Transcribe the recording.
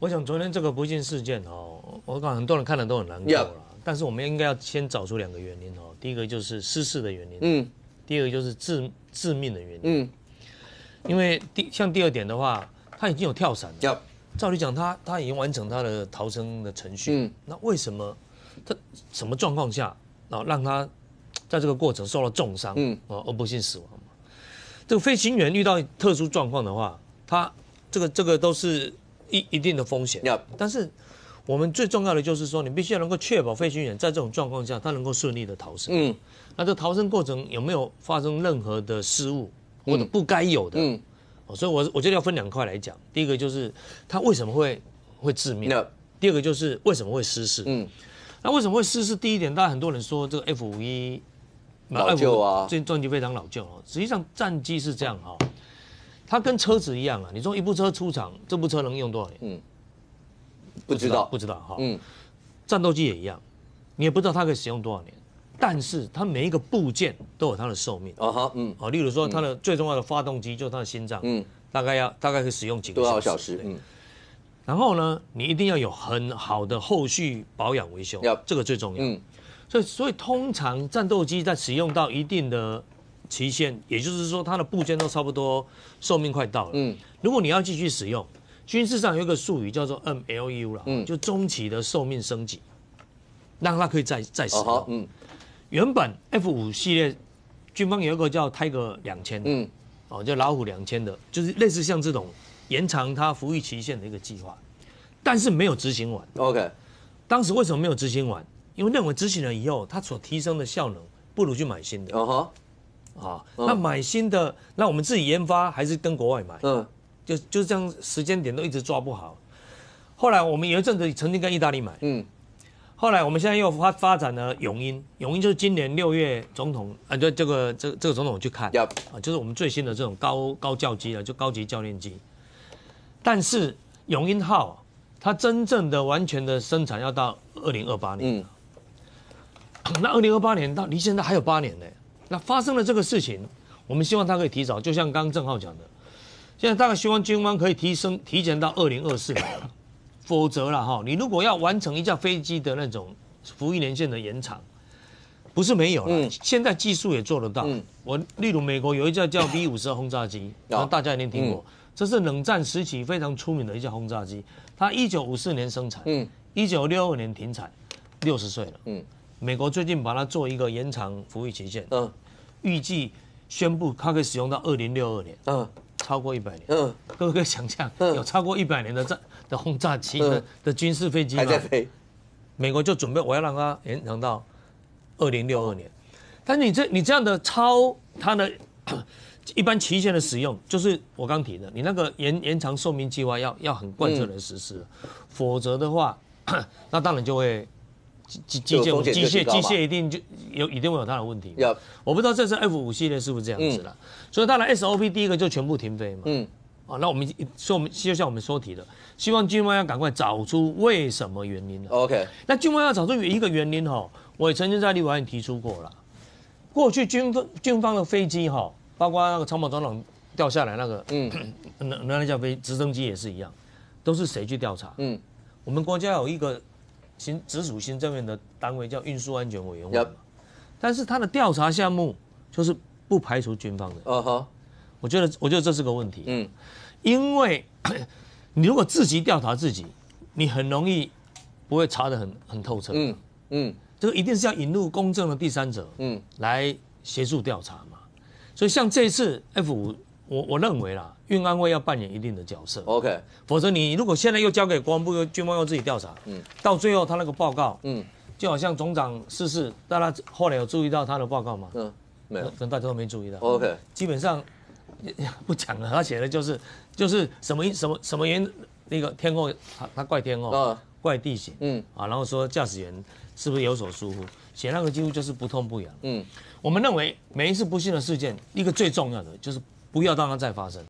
我想昨天这个不幸事件哦，我看很多人看了都很难过了。但是我们应该要先找出两个原因哦。第一个就是失事的原因，嗯第二个就是致致命的原因。嗯，因为第像第二点的话，他已经有跳伞了，要照理讲他他已经完成他的逃生的程序。嗯那为什么他什么状况下，然后让他在这个过程受到重伤，嗯啊而不幸死亡嘛？这个飞行员遇到特殊状况的话，他这个这个都是一一定的风险。要但是我们最重要的就是说，你必须要能够确保飞行员在这种状况下，他能够顺利的逃生。嗯那这逃生过程有没有发生任何的失误或者不该有的？嗯，哦，所以我我觉得要分两块来讲。第一个就是他为什么会会致命，那第二个就是为什么会失事。嗯那为什么会失事？第一点，大家很多人说这个 F 五一老旧啊这战机非常老旧哦。实际上战机是这样哈、它跟车子一样啊。你说一部车出厂，这部车能用多少年？嗯不知道不，知道哈。嗯战斗机也一样，你也不知道它可以使用多少年。但是它每一个部件都有它的寿命啊哈嗯哦。例如说，它的最重要的发动机就是它的心脏，嗯，大概要大概可以使用几个多少小时。对小时？嗯然后呢，你一定要有很好的后续保养维修要，这个最重要。嗯所以，所以通常战斗机在使用到一定的期限，也就是说它的部件都差不多寿命快到了。嗯如果你要继续使用，军事上有一个术语叫做 MLU 啦，嗯就中期的寿命升级，让它可以再再使用。嗯原本 F 五系列军方有一个叫 Tiger 两千的，嗯哦，叫老虎两千的，就是类似像这种延长它服役期限的一个计划，但是没有执行完。，OK，当时为什么没有执行完？因为认为执行了以后，它所提升的效能不如去买新的哦哈啊。那买新的，那我们自己研发还是跟国外买？嗯就就是这样，时间点都一直抓不好。后来我们有一阵子曾经跟意大利买，嗯后来我们现在又发发展了永鹰，永鹰就是今年六月总统啊，就这个这这个总统去看啊，就是我们最新的这种高高教机了，就高级教练机。但是永鹰号它真正的完全的生产要到二零二八年，嗯那二零二八年到离现在还有八年呢。那发生了这个事情，我们希望它可以提早，就像刚刚郑浩讲的，现在大概希望军方可以提升提前到二零二四年，否则了哈，你如果要完成一架飞机的那种服役年限的延长，不是没有了，嗯。现在技术也做得到。嗯。我例如美国有一架叫 V 五十轰炸机，然后大家一定听过，嗯。这是冷战时期非常出名的一架轰炸机，它一九五四年生产，嗯。一九六二年停产，六十岁了。嗯美国最近把它做一个延长服役期限，嗯。预计宣布它可以使用到二零六二年，嗯。超过一百年。嗯，各位可以想象，嗯。有超过一百年的战的轰炸机的嗯。的军事飞机吗？还？在飞，美国就准备我要让它延长到二零六二年，但你这你这样的超它的 一般期限的使用，就是我刚提的，你那个延延长寿命计划要要很贯彻的实施，否则的话，那当然就会机机械机械机械一定就有一定会有它的问题。要我不知道这次 F 五系列是不是这样子了，所以它的 SOP 第一个就全部停飞嘛。嗯啊，那我们所以我们就像我们说提的，希望军方要赶快找出为什么原因了。OK，那军方要找出一个原因哈，我也曾经在立法院提出过了。过去军方军方的飞机哈，包括那个参谋总长掉下来那个，嗯 那那那架飞直升机也是一样，都是谁去调查？嗯我们国家有一个行直属行政院的单位叫运输安全委员会。但是他的调查项目就是不排除军方的，嗯哼。我觉得我觉得这是个问题，嗯。因为 你如果自己调查自己，你很容易不会查得很很透彻，嗯嗯。这个一定是要引入公正的第三者嗯。来协助调查嘛。所以像这一次 F 五，我我认为啦，运安会要扮演一定的角色，，OK，否则你如果现在又交给国安部，又军方又自己调查，嗯到最后他那个报告嗯就好像总长逝世，大家后来有注意到他的报告吗？嗯，没有可能大家都没注意到。，OK，基本上不讲了，他写的就是就是什么什么什么原那个天后，他他怪天后，嗯怪地形，嗯啊，然后说驾驶员是不是有所疏忽，写那个几乎就是不痛不痒。嗯。我们认为每一次不幸的事件，一个最重要的就是不要让它再发生。